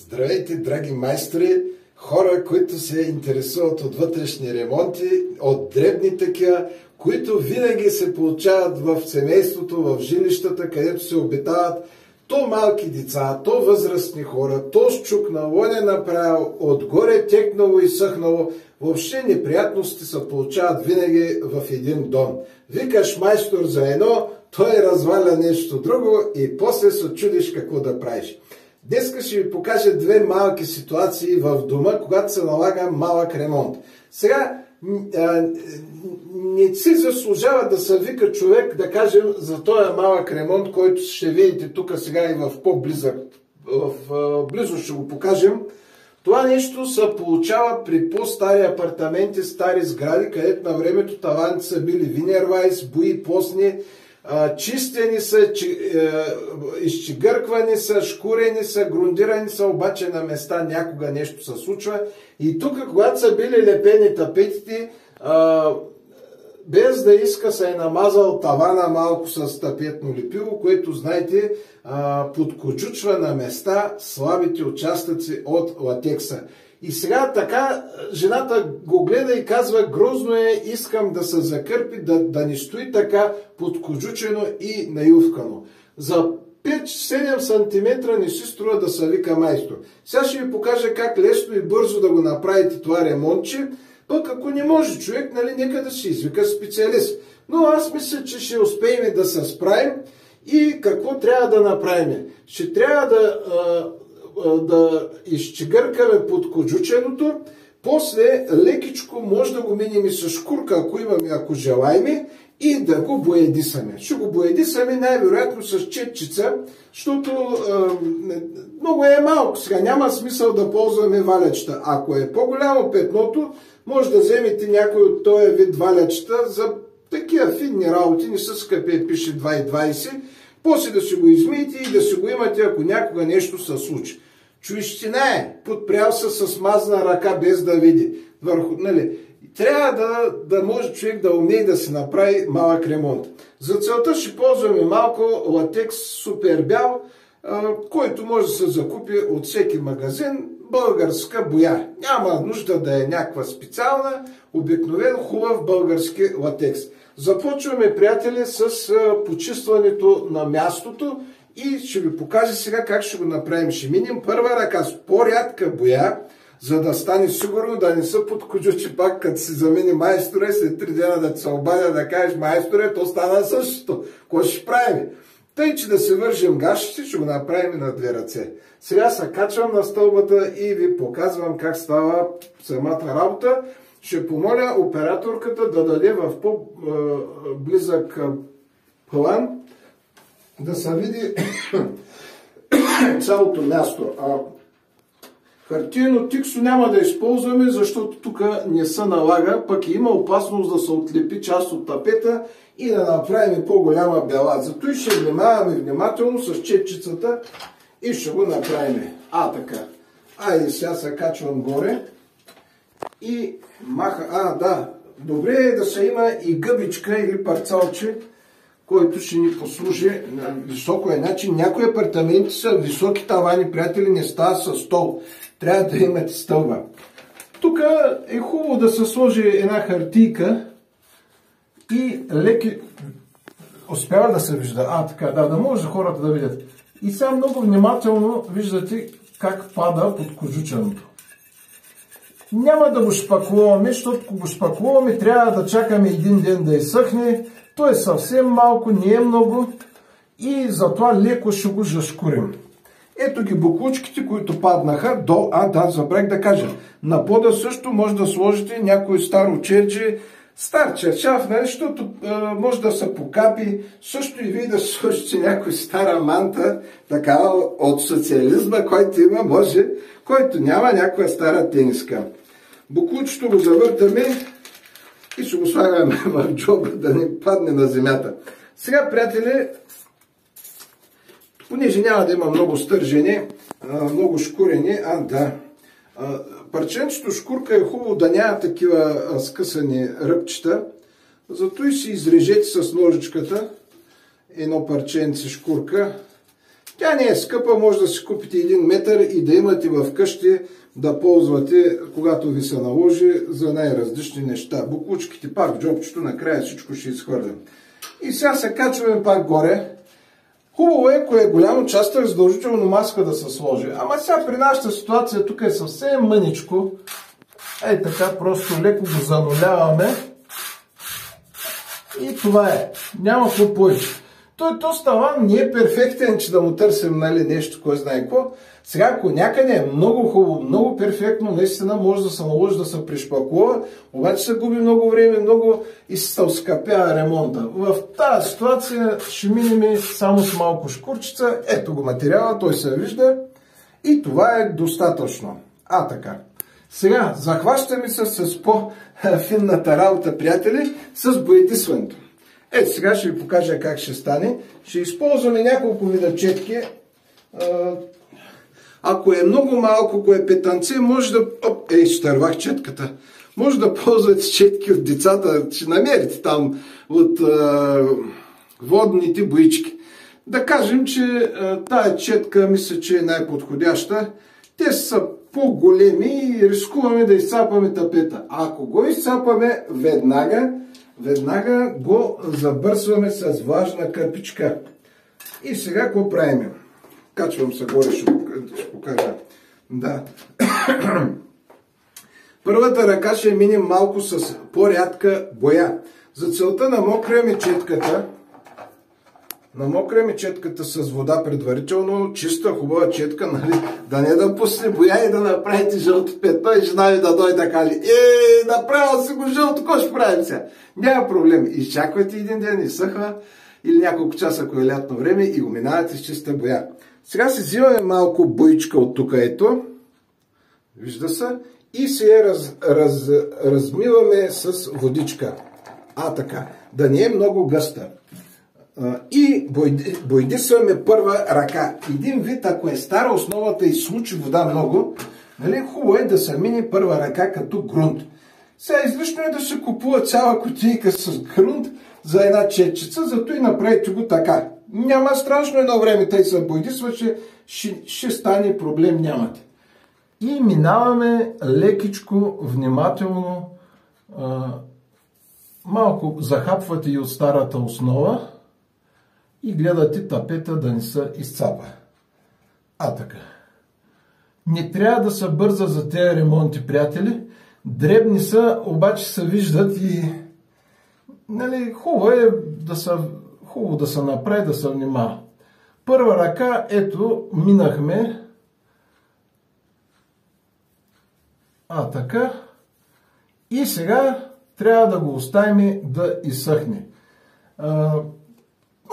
Здравейте, драги майстори, хора, които се интересуват от вътрешни ремонти, от дребни такива, които винаги се получават в семейството, в жилищата, където се обитават то малки деца, то възрастни хора, то счукнало, не направил, отгоре текнало и съхнало. Въобще неприятности се получават винаги в един дом. Викаш майстор за едно, той разваля нещо друго и после се чудиш какво да правиш. Днеска ще ви покажа две малки ситуации в дома, когато се налага малък ремонт. Сега не си заслужава да се вика човек, да кажем, за този малък ремонт, който ще видите тук сега и в по-близък, в близо ще го покажем. Това нещо се получава при по-стари апартаменти, стари сгради, където на времето таваните са били винервайс, буи, постни, чистени са, е, изчигърквани са, шкурени са, грундирани са, обаче на места някога нещо се случва. И тук, когато са били лепени тапетите, без да иска се е намазал тавана малко с тапетно лепило, което, знаете, подкочучва на места слабите участъци от латекса. И сега така жената го гледа и казва, грозно е, искам да се закърпи, да, да не стои така подкожучено и наювкано. За 5-7 см не си струва да се вика майстор. Сега ще ви покажа как лесно и бързо да го направите това ремонтче. Пък ако не може човек, нали, нека да си извика специалист. Но аз мисля, че ще успеем да се справим и какво трябва да направим. Ще трябва да да изчегъркаме под кожученото, после лекичко може да го минем и с шкурка, ако имаме, ако желаеме, и да го боедисаме. Ще го боедисаме най-вероятно с четчица, защото е, много е малко. Сега няма смисъл да ползваме валячета. Ако е по-голямо петното, може да вземете някой от този вид валячета за такива финни работи, не са скъпи, пише 2,20, после да си го измиете и да си го имате, ако някога нещо се случи. Чуищина е, подпрял се с мазна ръка без да види. Върху, нали, трябва да, да може човек да умее да си направи малък ремонт. За целта ще ползваме малко латекс супер бял, който може да се закупи от всеки магазин, българска боя. Няма нужда да е някаква специална, обикновен хубав български латекс. Започваме, приятели, с почистването на мястото и ще ви покажа сега как ще го направим. Ще минем първа ръка с по-рядка боя, за да стане сигурно да не се подкожу, пак като си замени майсторе, след три дена да се обадя да кажеш майсторе, то стана същото. Какво ще правим? Тъй, че да се вържим гащите, ще го направим на две ръце. Сега се качвам на стълбата и ви показвам как става самата работа. Ще помоля операторката да даде в по-близък план да се види цялото място. А хартиено тиксо няма да използваме, защото тук не се налага, пък има опасност да се отлепи част от тапета и да направим по-голяма бела. Зато и ще внимаваме внимателно с четчицата и ще го направим. А, така. Айде, сега се качвам горе и маха. А, да. Добре е да се има и гъбичка или парцалче, който ще ни послужи на високо е. Значи някои апартаменти са високи тавани, приятели, не става с стол. Трябва да имате стълба. Тук е хубаво да се сложи една хартийка и леки... Успява да се вижда. А, така, да, да може хората да видят. И сега много внимателно виждате как пада под кожученото. Няма да го шпаклуваме, защото ако го шпаклуваме, трябва да чакаме един ден да изсъхне, то е съвсем малко, не е много и затова леко ще го зашкурим. Ето ги буклучките, които паднаха до... А, да, забрах да кажа. На пода също може да сложите някой старо черджи, стар черчав, нали, защото е, може да се покапи. Също и вие да сложите някой стара манта, такава от социализма, който има, може, който няма някоя стара тениска. Буклучето го завъртаме и ще го слагаме в джоба да не падне на земята. Сега, приятели, понеже няма да има много стържени, много шкурени, а да, парченчето шкурка е хубаво да няма такива скъсани ръбчета, зато и си изрежете с ножичката едно парченце шкурка, Тя не е скъпа, може да си купите един метър и да имате в къщи да ползвате, когато ви се наложи за най-различни неща. Буклучките пак в джобчето, накрая всичко ще изхвърлям. И сега се качваме пак горе. Хубаво е, ако е голям участък, задължително маска да се сложи. Ама сега при нашата ситуация тук е съвсем мъничко. Ей така, просто леко го зануляваме. И това е. Няма какво повече. Той то става не е перфектен, че да му търсим нали, нещо, кой знае какво. Сега, ако някъде е много хубаво, много перфектно, наистина може да се наложи да се пришпакува, обаче се губи много време, много и се оскъпява ремонта. В тази ситуация ще минем само с малко шкурчица. Ето го материала, той се вижда и това е достатъчно. А така. Сега, захващаме се с по-финната работа, приятели, с боядисването. Ето сега ще ви покажа как ще стане. Ще използваме няколко вида четки. Ако е много малко, ако е петанце, може да... Оп, ей, щървах четката. Може да ползвате четки от децата, ще намерите там от а, водните боички. Да кажем, че а, тая четка мисля, че е най-подходяща. Те са по-големи и рискуваме да изцапаме тапета. Ако го изцапаме веднага, веднага го забърсваме с влажна кърпичка. И сега какво правим? Качвам се горе, ще, ще покажа. Да. Първата ръка ще минем малко с по-рядка боя. За целта намокряме четката. Намокряме четката с вода предварително, чиста, хубава четка, нали? Да не да пусне боя и да направите жълто петно и жена ви да дойде да каже Е, направил си го жълто, какво ще правим сега? Няма проблем. Изчаквайте един ден, изсъхва или няколко часа, ако е лятно време и го минавате с чиста боя. Сега си взимаме малко бойчка от тук, ето. Вижда се. И се я раз, раз, размиваме с водичка. А, така. Да не е много гъста. И бойдисваме първа ръка. Един вид, ако е стара основата и случи вода много, нали, хубаво е да се мине първа ръка като грунт. Сега излишно е да се купува цяла кутийка с грунт за една четчица, зато и направите го така. Няма страшно едно време, тъй се бойдисва, че ще, ще стане проблем, нямате. И минаваме лекичко, внимателно, а, малко захапвате и от старата основа и гледате тапета да не се изцапа. А така. Не трябва да се бърза за тези ремонти, приятели. Дребни са, обаче се виждат и нали, хубаво е да се, хубаво да се направи, да се внимава. Първа ръка, ето, минахме. А така. И сега трябва да го оставим да изсъхне. А,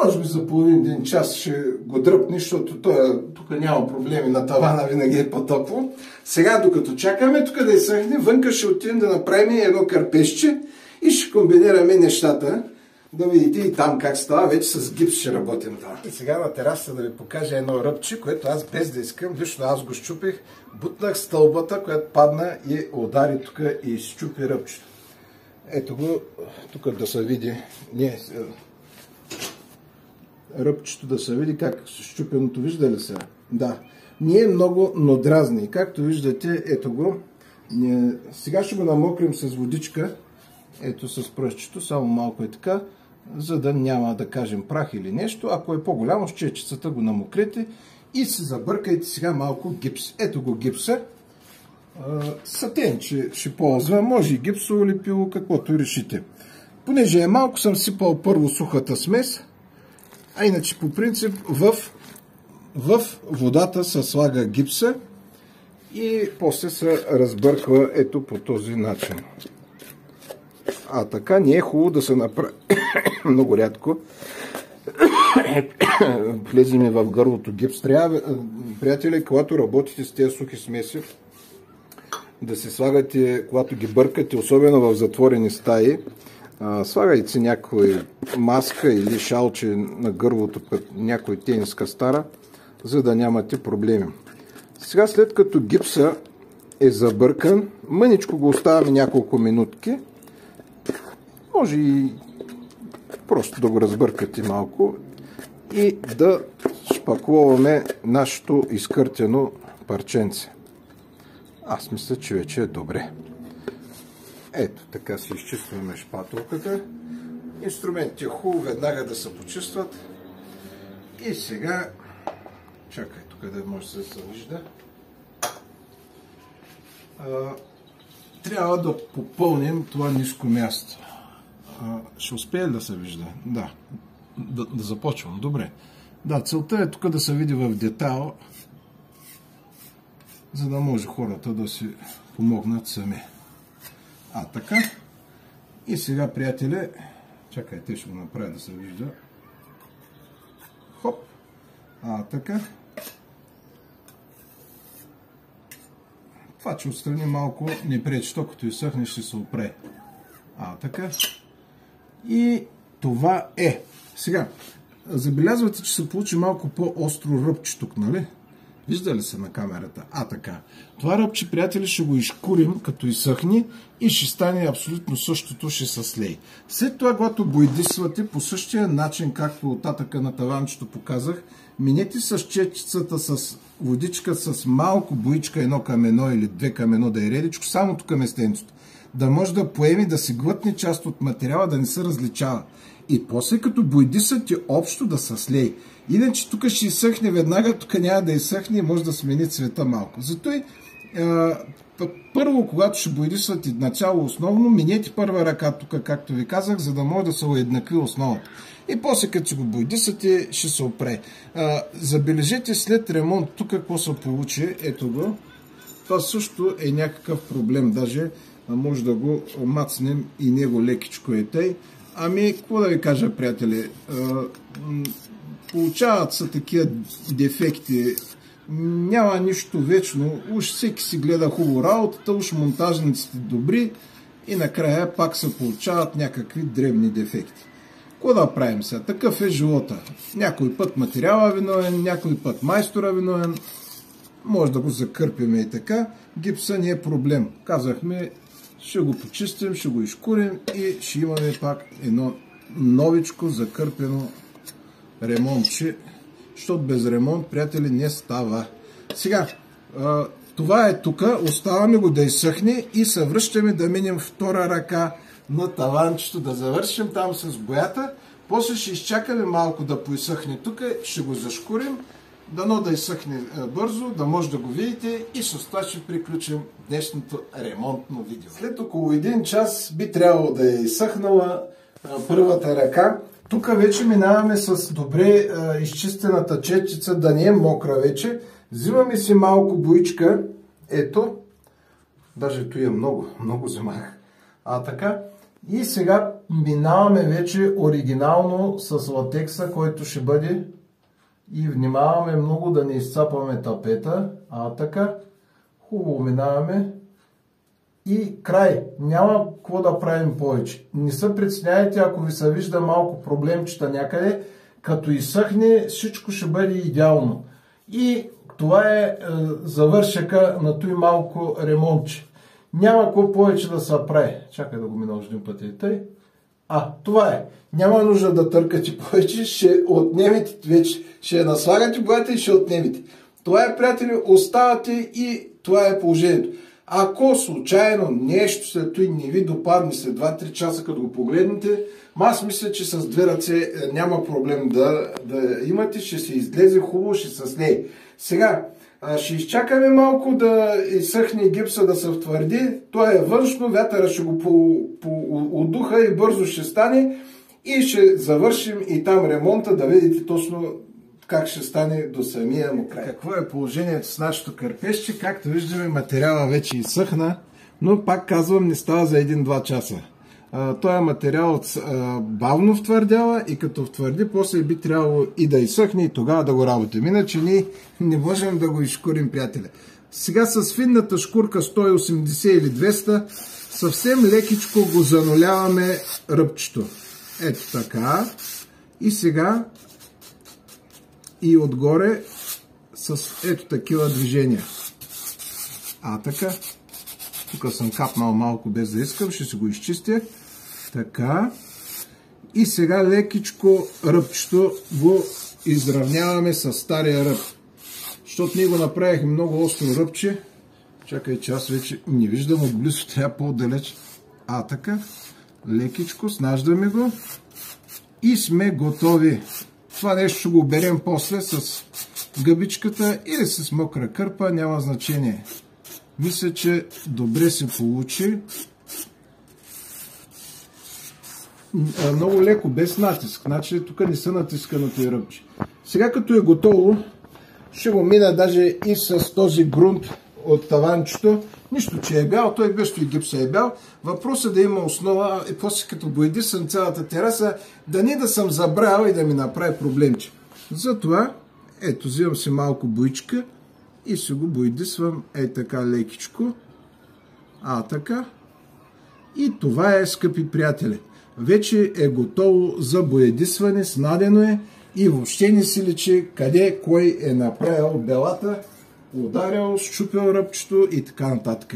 може би за половин един час ще го дръпне, защото той, тук няма проблеми, на тавана винаги е по-топло. Сега, докато чакаме тук да изсъхне, вънка ще отидем да направим едно кърпещче и ще комбинираме нещата. Да видите и там как става, вече с гипс ще работим това. И сега на тераса да ви покажа едно ръбче, което аз без да искам, лично аз го щупих, бутнах стълбата, която падна и удари тук и щупи ръбчето. Ето го, тук да се види. Не, ръбчето да се види как щупеното вижда ли се? Да. Не е много, но дразни. Както виждате, ето го. Сега ще го намокрим с водичка. Ето с пръщето, само малко е така, за да няма да кажем прах или нещо. Ако е по-голямо, с го намокрете и се забъркайте сега малко гипс. Ето го гипса. Сатен, ще ползва. Може и гипсово лепило, каквото решите. Понеже е малко, съм сипал първо сухата смес. А иначе по принцип в, в водата се слага гипса и после се разбърква ето по този начин. А така не е хубаво да се направи много рядко. Влеземе в гърлото гипс. Трябва, приятели, когато работите с тези сухи смеси, да се слагате, когато ги бъркате, особено в затворени стаи, слагайте си някой маска или шалче на гърлото, някой тениска стара, за да нямате проблеми. Сега след като гипса е забъркан, мъничко го оставяме няколко минутки. Може и просто да го разбъркате малко и да разпаковаме нашето изкъртено парченце. Аз мисля, че вече е добре. Ето, така си изчистваме шпателката. Инструментите хубаво веднага да се почистват. И сега, чакай, тук да може да се вижда. трябва да попълним това ниско място. Ще успее да се вижда? Да. Да, да започвам. Добре. Да, целта е тук да се види в детайл, за да може хората да си помогнат сами. А, така. И сега, приятели, чакай, те ще го направя да се вижда. Хоп. А, така. Това, че отстрани малко не пречи, то като изсъхне ще се опре. А, така. И това е. Сега, забелязвате, че се получи малко по-остро ръбче тук, нали? Вижда ли се на камерата? А, така. Това ръбче, приятели, ще го изкурим, като изсъхне и ще стане абсолютно същото, ще се слей. След това, когато бойдисвате по същия начин, както от татъка на таванчето показах, минете с четицата с водичка с малко боичка едно към едно или две към едно да е редичко, само тук местенцето. Да може да поеми, да си глътне част от материала, да не се различава. И после като бойдисате общо да се слей. Иначе тук ще изсъхне веднага, тук няма да изсъхне и може да смени цвета малко. Зато и първо, когато ще боядисвате начало основно, минете първа ръка тук, както ви казах, за да може да се уеднакви основата. И после, като си го бойдисате, ще се опре. А, забележете след ремонт тук какво се получи. Ето го. Това също е някакъв проблем. Даже може да го мацнем и него лекичко е тъй. Ами, какво да ви кажа, приятели? Получават се такива дефекти. Няма нищо вечно. Уж всеки си гледа хубаво работата, уж монтажниците добри и накрая пак се получават някакви древни дефекти. Какво да правим сега? Такъв е живота. Някой път материала виновен, някой път майстора виновен. Може да го закърпиме и така. Гипса не е проблем. Казахме, ще го почистим, ще го изкурим и ще имаме пак едно новичко закърпено ремонтче, защото без ремонт, приятели, не става. Сега, това е тук, оставаме го да изсъхне и се връщаме да минем втора ръка на таванчето, да завършим там с боята. После ще изчакаме малко да поизсъхне тук, ще го зашкурим, дано да изсъхне бързо, да може да го видите и с това ще приключим днешното ремонтно видео. След около един час би трябвало да е изсъхнала първата ръка. Тук вече минаваме с добре а, изчистената четчица, да не е мокра вече. Взимаме си малко боичка. Ето. Даже той е много, много вземах. А така. И сега минаваме вече оригинално с латекса, който ще бъде и внимаваме много да не изцапаме тапета. А така. Хубаво минаваме и край. Няма какво да правим повече. Не се притесняйте, ако ви се вижда малко проблемчета някъде, като изсъхне, всичко ще бъде идеално. И това е, е завършека на той малко ремонтче. Няма какво повече да се прави. Чакай да го мина още един път тъй. А, това е. Няма нужда да търкате повече, ще отнемете вече. Ще наслагате боята и ще отнемете. Това е, приятели, оставате и това е положението. Ако случайно нещо след това не ви допадне след 2-3 часа, като го погледнете, аз мисля, че с две ръце е, няма проблем да, да имате, ще се излезе хубаво, ще се слее. Сега, ще изчакаме малко да изсъхне гипса да се втвърди. Той е външно, вятъра ще го по, по, отдуха и бързо ще стане и ще завършим и там ремонта, да видите точно как ще стане до самия му край. Какво е положението с нашето кърпешче? Както виждаме, материала вече изсъхна, но пак казвам, не става за 1-2 часа. Той е материал бавно втвърдява и като втвърди, после би трябвало и да изсъхне и тогава да го работим. Иначе ние не можем да го изшкурим, приятеля. Сега с финната шкурка 180 или 200 съвсем лекичко го зануляваме ръбчето. Ето така. И сега и отгоре с ето такива движения. А така. Тук съм капнал малко без да искам, ще си го изчистя. Така. И сега лекичко ръбчето го изравняваме с стария ръб. Защото ние го направихме много остро ръбче. Чакай, че аз вече не виждам отблизо, трябва по-далеч. А така, лекичко, снаждаме го и сме готови. Това нещо ще го берем после с гъбичката или с мокра кърпа, няма значение. Мисля, че добре се получи. Много леко, без натиск. Значи тук не са натисканото и ръбче. Сега като е готово, ще го мина даже и с този грунт от таванчето. Нищо, че е бял, той също и гипса е бял. Въпросът е да има основа и после като боядисам цялата тераса, да не да съм забравил и да ми направи проблемче. Затова, ето, взимам си малко боичка и се го боядисвам е така лекичко. А така. И това е, скъпи приятели. Вече е готово за боядисване, снадено е и въобще не си личи къде кой е направил белата ударял, щупил ръбчето и така нататък.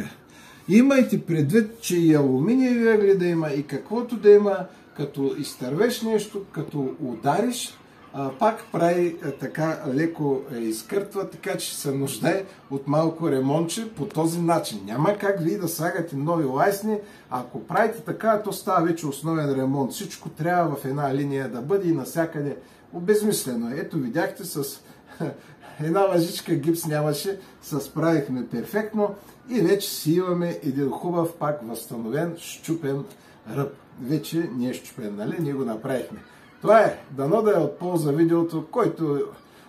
Имайте предвид, че и алуминиеви въгли да има и каквото да има, като изтървеш нещо, като удариш, а, пак прави а, така леко е, изкъртва, така че се нуждае от малко ремонче по този начин. Няма как вие да слагате нови лайсни, ако правите така, то става вече основен ремонт. Всичко трябва в една линия да бъде и насякъде обезмислено. Ето видяхте с една лъжичка гипс нямаше, се справихме перфектно и вече си имаме един хубав, пак възстановен, щупен ръб. Вече не е щупен, нали? Ние го направихме. Това е. Дано да е от полза видеото, който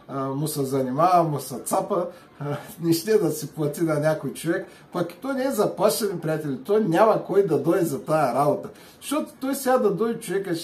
а, му се занимава, му се цапа, а, не ще да се плати на някой човек. Пък то не е заплащане, приятели. То няма кой да дойде за тая работа. Защото той сега да дойде човека,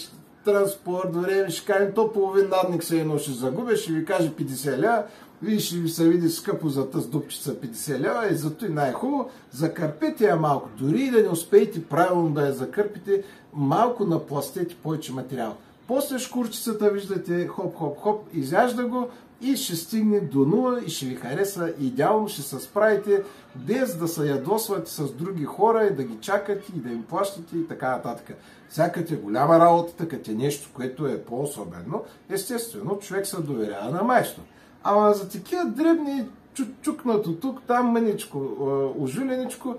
транспорт, време, ще кажем, то половин надник се едно ще загубиш, ще ви каже 50 ля, вие ще ви се види скъпо за тази дупчица 50 лева и зато и най-хубаво закърпете я малко. Дори и да не успеете правилно да я закърпите, малко напластете повече материал. После шкурчицата, виждате, хоп-хоп-хоп, изяжда го и ще стигне до нула и ще ви хареса идеално, ще се справите без да се ядосвате с други хора и да ги чакате и да им плащате и така нататък. Всякът е голяма работа, като е нещо, което е по-особено, естествено човек се доверява на майстор. Ама за такива дребни чукнато тук, там мъничко, ожиленичко,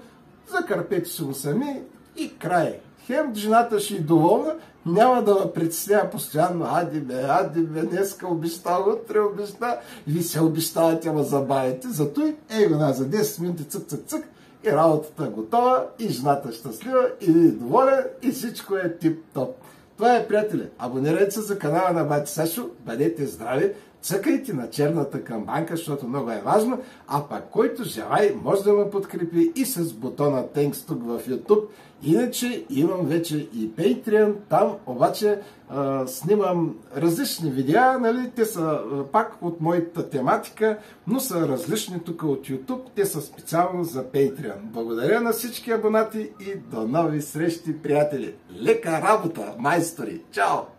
закърпете си го сами и край. Хем жената ще е доволна, няма да ме притеснява постоянно. Ади бе, ади бе, днеска обеща, утре обеща. Ви се обещавате, ама забавите. Зато и ей го за 10 минути цък, цък, цък и работата е готова, и жената е щастлива, и доволен, и всичко е тип-топ. Това е, приятели. Абонирайте се за канала на Бати Сашо, бъдете здрави, цъкайте на черната камбанка, защото много е важно, а пак който желай може да ме подкрепи и с бутона Thanks тук в YouTube. Иначе имам вече и Patreon, там обаче а, снимам различни видеа, нали? те са а, пак от моята тематика, но са различни тук от YouTube, те са специално за Patreon. Благодаря на всички абонати и до нови срещи, приятели! Лека работа, майстори! Чао!